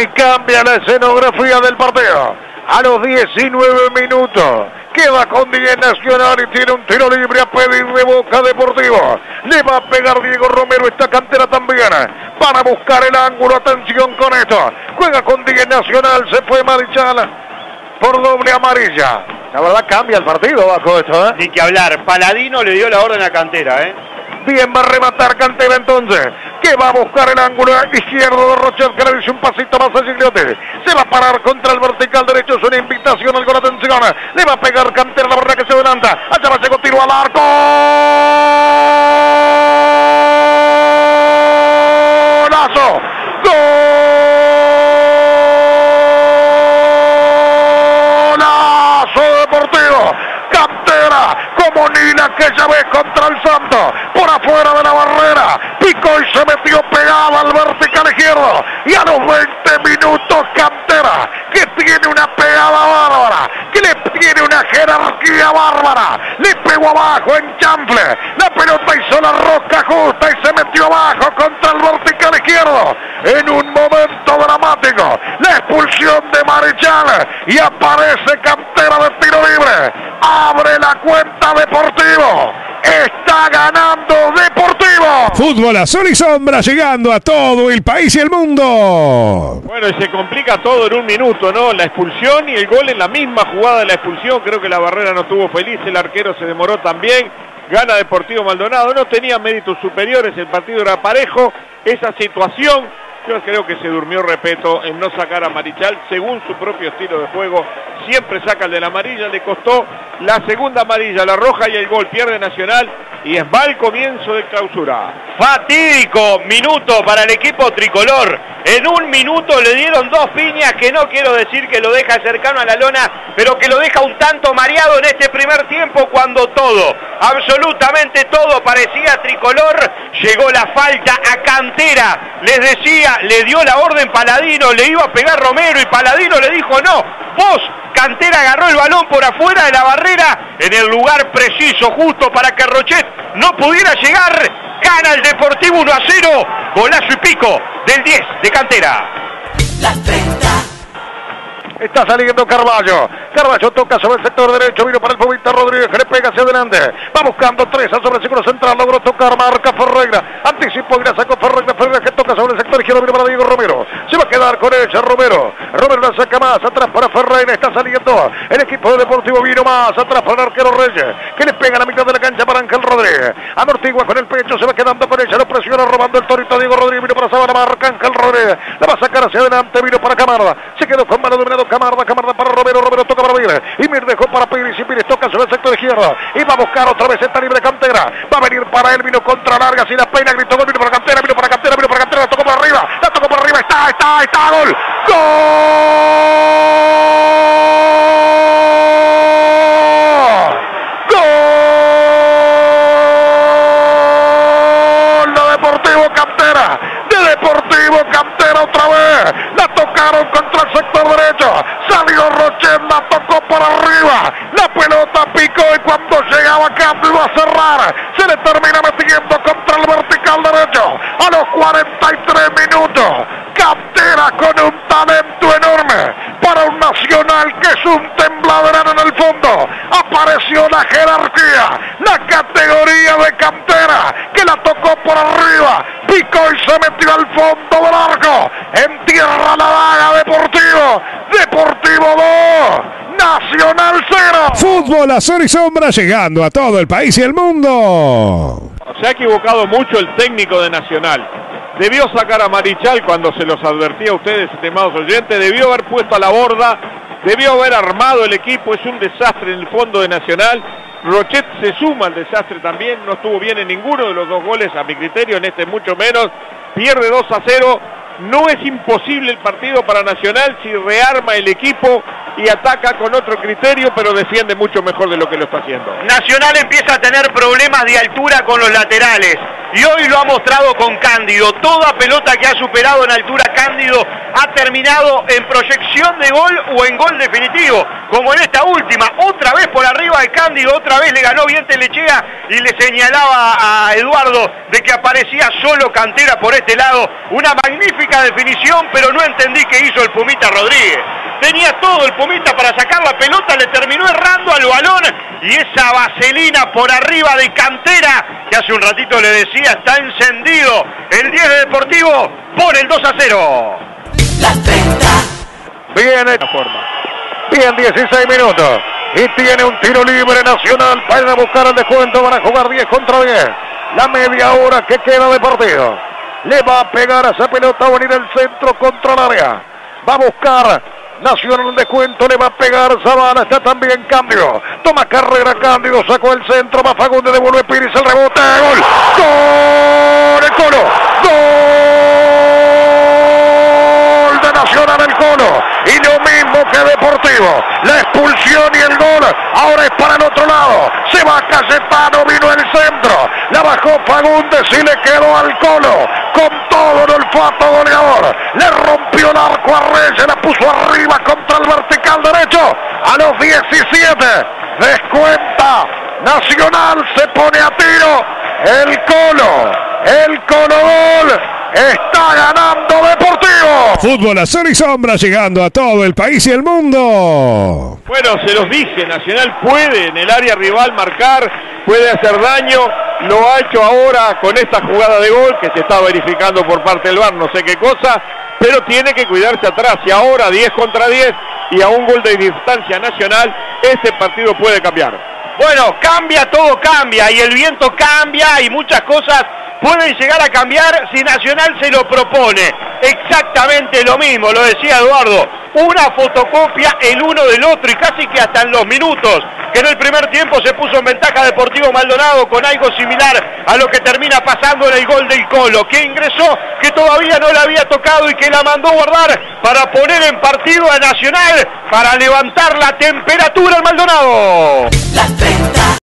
y cambia la escenografía del partido. A los 19 minutos queda con 10 Nacional y tiene un tiro libre a pedir de Boca Deportivo. Le va a pegar Diego Romero esta cantera también para buscar el ángulo. Atención con esto. Juega con 10 Nacional, se fue Marichal por doble amarilla. La verdad cambia el partido bajo esto, ¿eh? Ni que hablar. Paladino le dio la orden a Cantera, ¿eh? Bien, va a rematar Cantera entonces. Que va a buscar el ángulo izquierdo de Rocher, que le dice un pasito más a Gigliotti. Se va a parar contra el vertical derecho. Es una invitación al gol. Atención. Le va a pegar Cantera la verdad que se adelanta. Allá va llegó tiro al arco. Santo por afuera de la barrera. Picó y se metió pegada al vertical izquierdo. Y a los 20 minutos Cantera que tiene una pegada bárbara que le tiene una jerarquía bárbara. Le pegó abajo en chanfle. La pelota hizo la rosca justa y se metió abajo contra el vertical izquierdo. En un momento dramático la expulsión de Marichal y aparece Cantera de tiro libre. Abre la cuenta Deportivo. Está ganando Deportivo. Fútbol a sol y sombra llegando a todo el país y el mundo. Bueno, y se complica todo en un minuto, ¿no? La expulsión y el gol en la misma jugada de la expulsión. Creo que la barrera no tuvo feliz, el arquero se demoró también. Gana Deportivo Maldonado, no tenía méritos superiores, el partido era parejo. Esa situación yo creo que se durmió Repeto en no sacar a Marichal según su propio estilo de juego. Siempre saca el de la amarilla, le costó la segunda amarilla, la roja y el gol. Pierde Nacional y es mal comienzo de clausura. Fatídico minuto para el equipo tricolor. En un minuto le dieron dos piñas que no quiero decir que lo deja cercano a la lona, pero que lo deja un tanto mareado en este primer tiempo cuando todo, absolutamente todo parecía tricolor. Llegó la falta a Cantera. Les decía, le dio la orden Paladino, le iba a pegar Romero y Paladino le dijo no, vos, Cantera agarró el balón por afuera de la barrera en el lugar preciso, justo para que Rochet no pudiera llegar, gana el Deportivo 1 a 0, golazo y pico del 10 de Cantera. Las 30. Está saliendo Carballo. Carballo toca sobre el sector derecho. Vino para el Fubita Rodríguez. Que le pega hacia adelante. Va buscando tres sobre el círculo central. Logró tocar. Marca Ferreira. Anticipó y la sacó Ferreira. Ferreira que toca sobre el sector izquierdo. Vino para Diego Romero. Se va a quedar con ella Romero. Romero la saca más. Atrás para Ferreira. Está saliendo el equipo de Deportivo. Vino más. Atrás para el arquero Reyes. Que le pega la mitad de la cancha para Ángel Rodríguez. Amortigua con el pecho. Se va quedando con ella. Lo presiona robando el torito. Diego Rodríguez. Vino para Sabana. Marca Ángel Rodríguez. La va a sacar hacia adelante. Vino para Camarda. Se quedó con mano dominado Camarda. Camarda para Romero, Romero toca para Mir. Y Mir dejó para Pires y Pires toca sobre el sector izquierdo. Y va a buscar otra vez esta libre cantera. Va a venir para él, vino contra larga, y la peina, gritó gol, vino para cantera, vino para cantera, vino para cantera, la tocó por arriba, la tocó por arriba, está, está, está. ¡Gol! Gol de Deportivo Cantera, de Deportivo Cantera otra vez. La tocaron contra el sector derecho. Salió Rochet, la tocó por arriba. La pelota picó y cuando llegaba Cambio iba a Se le termina metiendo contra el vertical derecho. A los 43 minutos. Cantera con un talento enorme para un nacional que es un tembladerán en el fondo. Apareció la jerarquía, la categoría de cantera que la tocó por arriba, picó y se metió al fondo del arco. En tierra la daga Deportivo, Deportivo 2, Nacional 0. Fútbol a sol y sombra llegando a todo el país y el mundo. Se ha equivocado mucho el técnico de Nacional. Debió sacar a Marichal cuando se los advertía a ustedes, estimados oyentes. Debió haber puesto a la borda. Debió haber armado el equipo. Es un desastre en el fondo de Nacional. Rochet se suma al desastre también. No estuvo bien en ninguno de los dos goles, a mi criterio, en este mucho menos. Pierde 2 a 0. No es imposible el partido para Nacional si rearma el equipo y ataca con otro criterio, pero defiende mucho mejor de lo que lo está haciendo. Nacional empieza a tener problemas de altura con los laterales y hoy lo ha mostrado con Cándido. Toda pelota que ha superado en altura Cándido ha terminado en proyección de gol o en gol definitivo, como en esta última, otra vez por arriba de Cándido, otra vez le ganó bien Telechea y le señalaba a Eduardo de que aparecía solo Cantera por este lado. Una magnífica definición, pero no entendí qué hizo el Pumita Rodríguez. Tenía todo el Pumita para sacar la pelota, le terminó errando al balón y esa vaselina por arriba de Cantera, que hace un ratito le decía, está encendido. El 10 de Deportivo pone el 2 a 0. La 30. Viene, forma. bien 16 minutos. Y tiene un tiro libre nacional para buscar el descuento. Van a jugar 10 contra 10. La media hora que queda de partido. Le va a pegar a esa pelota, va a venir el centro contra el área. Va a buscar Nacional el descuento, le va a pegar Zabala, está también cambio. Toma carrera Cándido, sacó el centro, va Fagunde, devuelve Piris el rebote, gol. Gol, el colo. Gol de Nacional el colo. Y lo mismo que Deportivo. La expulsión y el gol. Ahora es para el otro lado. Se va Cayetano, vino el centro. La bajó Fagundes y le quedó al colo. Con todo el olfato goleador. Le rompió el arco a Reyes, la puso arriba contra el vertical derecho. A los 17. Descuenta. Nacional se pone a tiro. El colo. El colo gol. Está ganando Deportivo. Fútbol azul y sombra llegando a todo el país y el mundo. Bueno, se los dije, Nacional puede en el área rival marcar, puede hacer daño, lo ha hecho ahora con esta jugada de gol que se está verificando por parte del VAR, no sé qué cosa, pero tiene que cuidarse atrás y ahora 10 contra 10 y a un gol de distancia nacional, este partido puede cambiar. Bueno, cambia, todo cambia y el viento cambia y muchas cosas pueden llegar a cambiar si Nacional se lo propone. Exactamente lo mismo, lo decía Eduardo. Una fotocopia el uno del otro y casi que hasta en los minutos que en el primer tiempo se puso en ventaja Deportivo Maldonado con algo similar a lo que termina pasando en el gol del Colo, que ingresó, que todavía no la había tocado y que la mandó guardar para poner en partido a Nacional, para levantar la temperatura al Maldonado. La 30.